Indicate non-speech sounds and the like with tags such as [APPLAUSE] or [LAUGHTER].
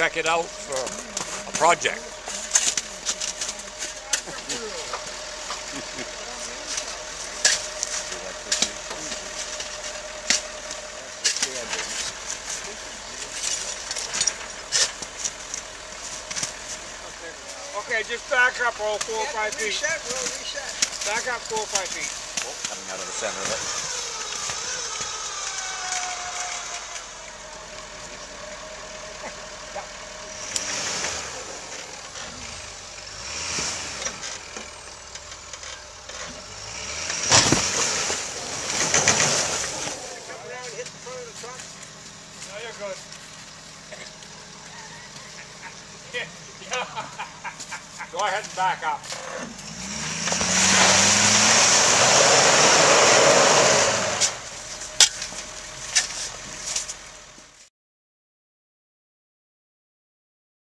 check it out for a project. Okay, just back up all four or five feet. Reset, we'll reset. Back up four or five feet. Oh, coming out of the center of it. Come around and hit the front of the truck. You're good. [LAUGHS] [LAUGHS] Go ahead and back up.